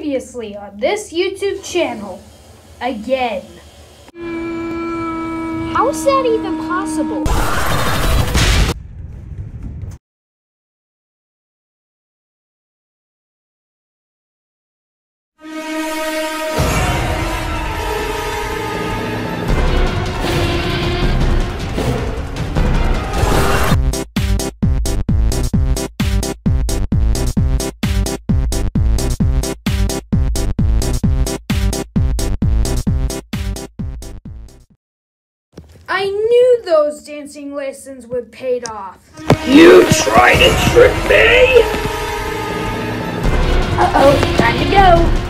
Previously on this YouTube channel. Again. How is that even possible? I knew those dancing lessons would pay off. You try to trick me? Uh-oh, time to go.